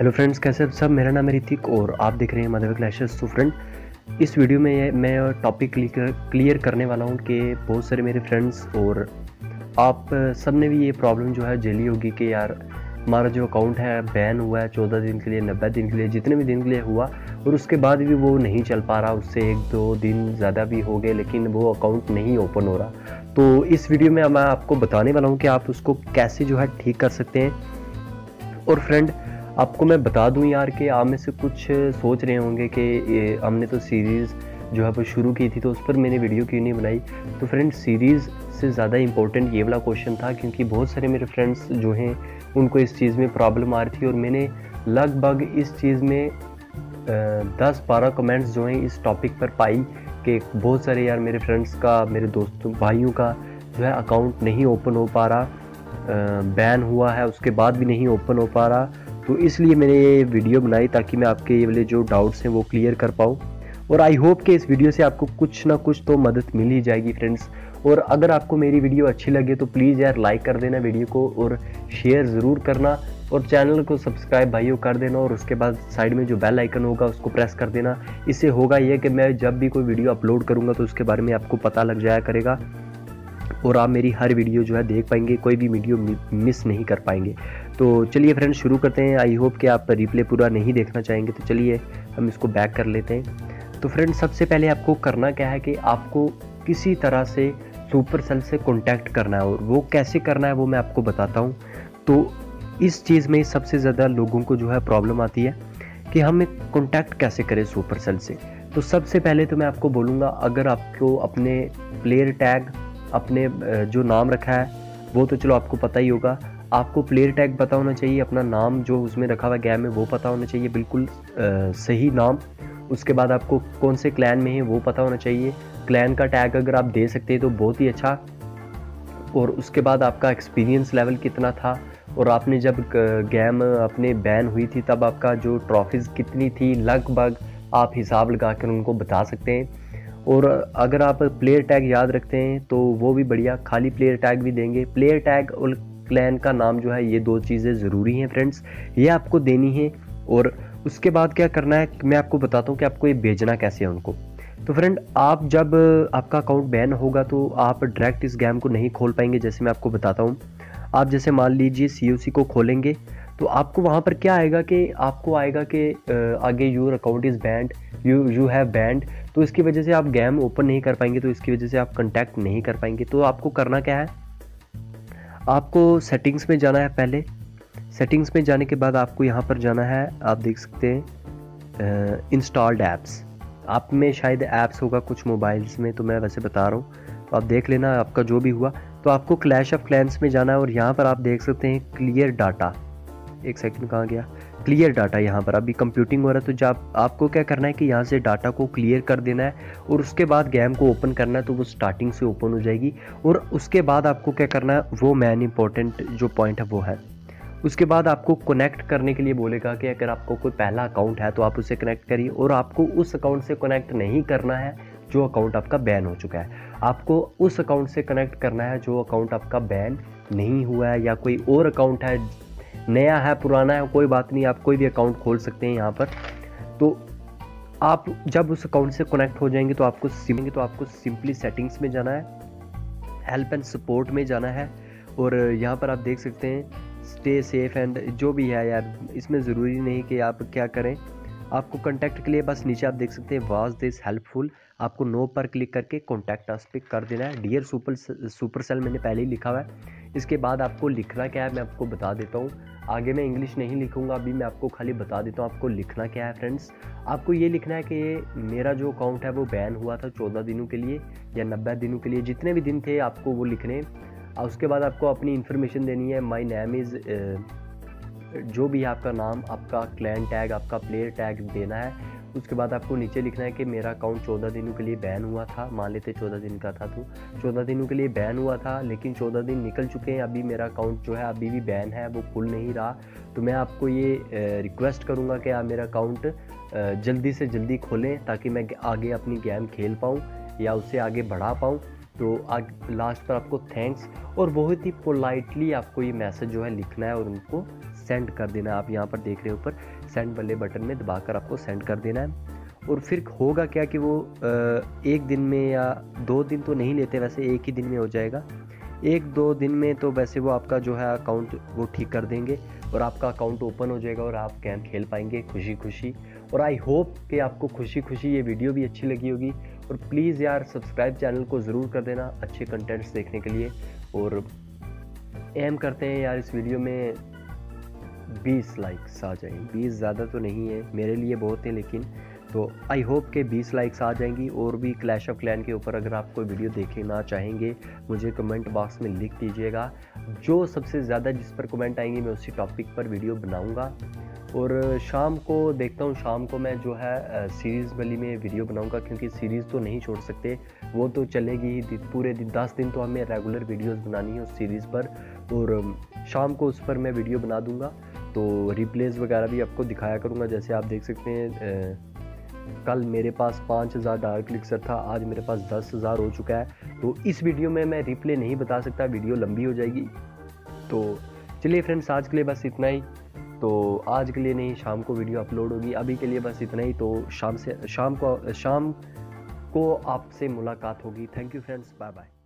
Hello friends कैसे सब सब? मेरा नाम है ऋतिक और आप देख रहे हैं माधव क्लैशेस तो फ्रेंड इस वीडियो में मैं टॉपिक क्लियर करने वाला हूँ कि बहुत सारे मेरे फ्रेंड्स और आप सबने भी ये प्रॉब्लम जो है झेली होगी कि यार, हमारा जो अकाउंट है बैन हुआ है चौदह दिन के लिए, नब्बे दिन के लिए, जितने भी दिन के लिए हुआ, और उसके बाद भी वो नहीं चल पा रहा, उससे एक दो दिन ज़्यादा भी हो गए, लेकिन वो अकाउंट नहीं ओपन हो रहा। तो इस वीडियो में मैं आपको बताने वाला हूँ कि आप उसको कैसे जो है ठीक कर सकते हैं। और फ्रेंड आपको मैं बता दूँ यार कि आप में से कुछ सोच रहे होंगे कि हमने तो सीरीज़ जो है वो शुरू की थी तो उस पर मैंने वीडियो क्यों नहीं बनाई? तो फ्रेंड सीरीज़ से ज़्यादा इंपॉर्टेंट ये वाला क्वेश्चन था, क्योंकि बहुत सारे मेरे फ्रेंड्स जो हैं, उनको इस चीज़ में प्रॉब्लम आ रही थी और मैंने लगभग इस चीज़ में दस बारह कमेंट्स जो हैं इस टॉपिक पर पाई कि बहुत सारे यार मेरे फ्रेंड्स का, मेरे दोस्तों भाइयों का जो है अकाउंट नहीं ओपन हो पा रहा बैन हुआ है, उसके बाद भी नहीं ओपन हो पा रहा तो इसलिए मैंने ये वीडियो बनाई ताकि मैं आपके ये वाले जो डाउट्स हैं वो क्लियर कर पाऊँ। और आई होप कि इस वीडियो से आपको कुछ ना कुछ तो मदद मिल ही जाएगी फ्रेंड्स और अगर आपको मेरी वीडियो अच्छी लगे तो प्लीज़ यार लाइक कर देना वीडियो को और शेयर ज़रूर करना। और चैनल को सब्सक्राइब भाइयों कर देना और उसके बाद साइड में जो बेल आइकन होगा उसको प्रेस कर देना। इससे होगा यह कि मैं जब भी कोई वीडियो अपलोड करूँगा तो उसके बारे में आपको पता लग जाया करेगा। और आप मेरी हर वीडियो जो है देख पाएँगे, कोई भी वीडियो मिस नहीं कर पाएँगे। तो चलिए फ्रेंड शुरू करते हैं। आई होप कि आप रिप्ले पूरा नहीं देखना चाहेंगे तो चलिए हम इसको बैक कर लेते हैं। तो फ्रेंड सबसे पहले आपको करना क्या है कि आपको किसी तरह से सुपर सेल से कॉन्टैक्ट करना है और वो कैसे करना है वो मैं आपको बताता हूँ। तो इस चीज़ में सबसे ज़्यादा लोगों को जो है प्रॉब्लम आती है कि हम कॉन्टैक्ट कैसे करें सुपर सेल से। तो सबसे पहले तो मैं आपको बोलूँगा, अगर आपको अपने प्लेयर टैग अपने जो नाम रखा है, वो तो चलो आपको पता ही होगा। आपको प्लेयर टैग पता होना चाहिए, अपना नाम जो उसमें रखा हुआ गेम है, वो पता होना चाहिए, बिल्कुल सही नाम। उसके बाद आपको कौन से क्लैन में है, वो पता होना चाहिए। क्लैन का टैग अगर आप दे सकते हैं तो बहुत ही अच्छा। और उसके बाद आपका एक्सपीरियंस लेवल कितना था? और आपने जब गेम अपने बैन हुई थी, तब आपका जो ट्रॉफीज़ कितनी थी? लगभग आप हिसाब लगा कर उनको बता सकते हैं। और अगर आप प्लेयर टैग याद रखते हैं तो वो भी बढ़िया, खाली प्लेयर टैग भी देंगे। प्लेयर टैग और क्लैन का नाम जो है, ये दो चीज़ें ज़रूरी हैं फ्रेंड्स ये आपको देनी है और उसके बाद क्या करना है, मैं आपको बताता हूँ कि आपको ये भेजना कैसे है उनको। तो फ्रेंड आप जब आपका अकाउंट बैन होगा तो आप डायरेक्ट इस गेम को नहीं खोल पाएँगे, जैसे मैं आपको बताता हूँ। आप जैसे मान लीजिए सीयूसी को खोलेंगे तो आपको वहाँ पर क्या आएगा कि आपको आएगा कि आगे your account is banned you you have banned तो इसकी वजह से आप गेम ओपन नहीं कर पाएँगे तो इसकी वजह से आप कंटेक्ट नहीं कर पाएँगे। तो आपको करना क्या है? आपको सेटिंग्स में जाना है पहले। सेटिंग्स में जाने के बाद आपको यहाँ पर जाना है, आप देख सकते हैं इंस्टॉल्ड ऐप्स आप में शायद ऐप्स होगा कुछ मोबाइल्स में तो मैं वैसे बता रहा हूँ। तो आप देख लेना, आपका जो भी हुआ। तो आपको क्लैश ऑफ़ क्लैंस में जाना है और यहाँ पर आप देख सकते हैं क्लियर डाटा एक सेकंड कहाँ गया? क्लियर डाटा यहाँ पर। अभी कंप्यूटिंग हो रहा है तो जब आपको क्या करना है कि यहाँ से डाटा को क्लियर कर देना है, और उसके बाद गेम को ओपन करना है तो वो स्टार्टिंग से ओपन हो जाएगी। और उसके बाद आपको क्या करना है, वो मैन इंपॉर्टेंट जो पॉइंट है, वो है। उसके बाद आपको कनेक्ट करने के लिए बोलेगा कि अगर आपको कोई पहला अकाउंट है तो आप उसे कनेक्ट करिए। और आपको उस अकाउंट से कनेक्ट नहीं करना है, जो अकाउंट आपका बैन हो चुका है। आपको उस अकाउंट से कनेक्ट करना है, जो अकाउंट आपका बैन नहीं हुआ है, या कोई और अकाउंट है नया है, पुराना है, कोई बात नहीं, आप कोई भी अकाउंट खोल सकते हैं यहाँ पर। तो आप जब उस अकाउंट से कनेक्ट हो जाएँगे तो आपको सिमेंगे तो आपको सिंपली सेटिंग्स में जाना है हेल्प एंड सपोर्ट में जाना है। और यहाँ पर आप देख सकते हैं स्टे सेफ़ एंड जो भी है यार, इसमें ज़रूरी नहीं कि आप क्या करें। आपको कॉन्टैक्ट के लिए बस नीचे आप देख सकते हैं वाज दिस हेल्पफुल आपको नो पर क्लिक करके कॉन्टैक्ट अस पे कर देना है। डियर सुपर सुपर सेल मैंने पहले ही लिखा हुआ है। इसके बाद आपको लिखना क्या है, मैं आपको बता देता हूँ। आगे मैं इंग्लिश नहीं लिखूँगा, अभी मैं आपको खाली बता देता हूँ आपको लिखना क्या है फ्रेंड्स आपको ये लिखना है कि मेरा जो अकाउंट है, वो बैन हुआ था चौदह दिनों के लिए या नब्बे दिनों के लिए। जितने भी दिन थे आपको वो लिखने। उसके बाद आपको अपनी इन्फॉर्मेशन देनी है। माई नेम इज़ जो भी आपका नाम, आपका क्लैन टैग आपका प्लेयर टैग देना है, उसके बाद आपको नीचे लिखना है कि मेरा अकाउंट चौदह दिनों के लिए बैन हुआ था। मान लेते चौदह दिन का था तो। चौदह दिनों के लिए बैन हुआ था, लेकिन चौदह दिन निकल चुके हैं। अभी मेरा अकाउंट जो है, अभी भी बैन है, वो खुल नहीं रहा। तो मैं आपको ये रिक्वेस्ट करूँगा कि आप मेरा अकाउंट जल्दी से जल्दी खोलें, ताकि मैं आगे अपनी गेम खेल पाऊँ या उसे आगे बढ़ा पाऊँ। तो आग लास्ट पर आपको थैंक्स और बहुत ही पोलाइटली आपको ये मैसेज जो है लिखना है और उनको सेंड कर देना आप यहाँ पर देख रहे ऊपर, सेंड वाले बटन में दबाकर आपको सेंड कर देना है। और फिर होगा क्या कि वो एक दिन में या दो दिन तो नहीं लेते, वैसे एक ही दिन में हो जाएगा। एक दो दिन में तो वैसे वो आपका जो है अकाउंट, वो ठीक कर देंगे और आपका अकाउंट ओपन हो जाएगा और आप गेम खेल पाएँगे खुशी खुशी और आई होप कि आपको खुशी खुशी ये वीडियो भी अच्छी लगी होगी। और प्लीज़ यार सब्सक्राइब चैनल को ज़रूर कर देना अच्छे कंटेंट्स देखने के लिए। और एम करते हैं यार इस वीडियो में। 20 लाइक्स आ जाएँगे 20 ज़्यादा तो नहीं है, मेरे लिए बहुत है लेकिन तो आई होप के 20 लाइक्स आ जाएँगी और भी क्लैश ऑफ़ क्लैन के ऊपर अगर आप कोई वीडियो देखना चाहेंगे, मुझे कमेंट बॉक्स में लिख दीजिएगा। जो सबसे ज़्यादा जिस पर कमेंट आएँगे, मैं उसी टॉपिक पर वीडियो बनाऊँगा। और शाम को देखता हूँ, शाम को मैं जो है सीरीज़ वाली में वीडियो बनाऊँगा, क्योंकि सीरीज़ तो नहीं छोड़ सकते। वो तो चलेगी ही पूरे दिन, दस दिन तो हमें रेगुलर वीडियोस बनानी है उस सीरीज़ पर। और शाम को उस पर मैं वीडियो बना दूँगा। तो रिप्लेस वगैरह भी आपको दिखाया करूँगा। जैसे आप देख सकते हैं कल मेरे पास पाँच हज़ार डार्क लिक्सर था, आज मेरे पास दस हज़ार हो चुका है। तो इस वीडियो में मैं रिप्ले नहीं बता सकता, वीडियो लंबी हो जाएगी। तो चलिए फ्रेंड्स आज के लिए बस इतना ही। तो आज के लिए नहीं, शाम को वीडियो अपलोड होगी। अभी के लिए बस इतना ही। तो शाम से, शाम को शाम को आपसे मुलाकात होगी। Thank you friends bye bye